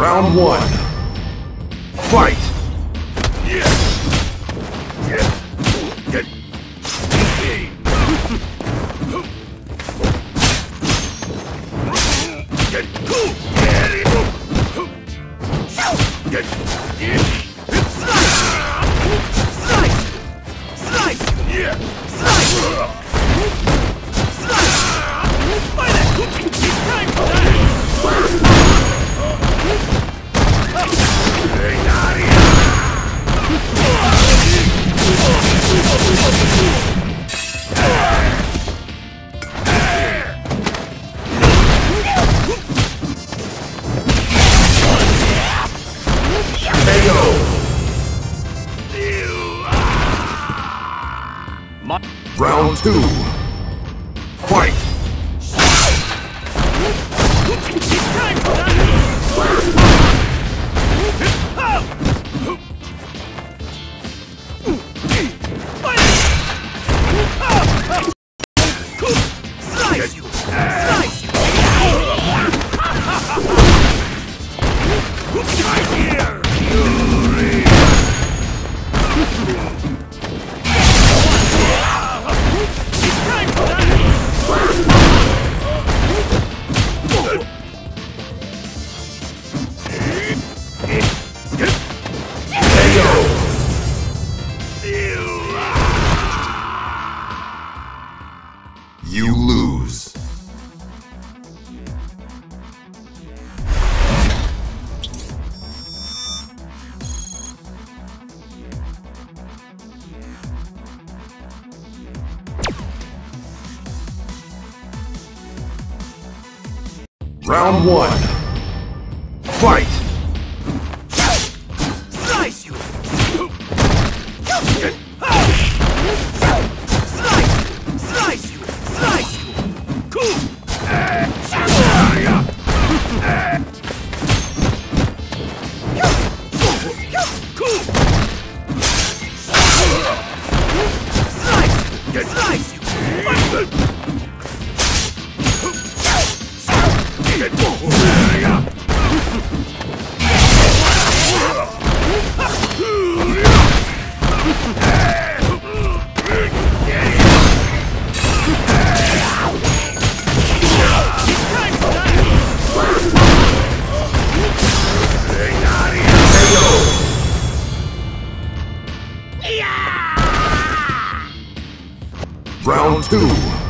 Round one. Fight! My Round two. You lose. Round one. Round two.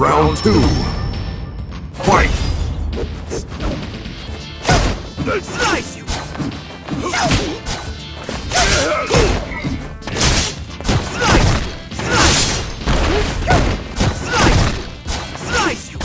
Round two. Fight! Slice you! Slice! Slice! Slice! You!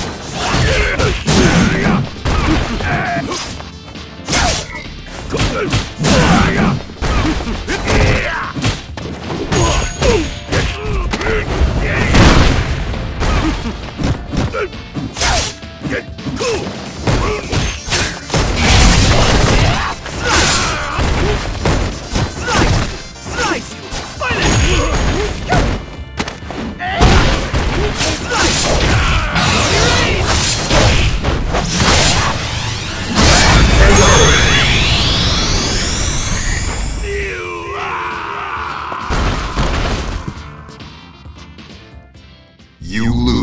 You lose.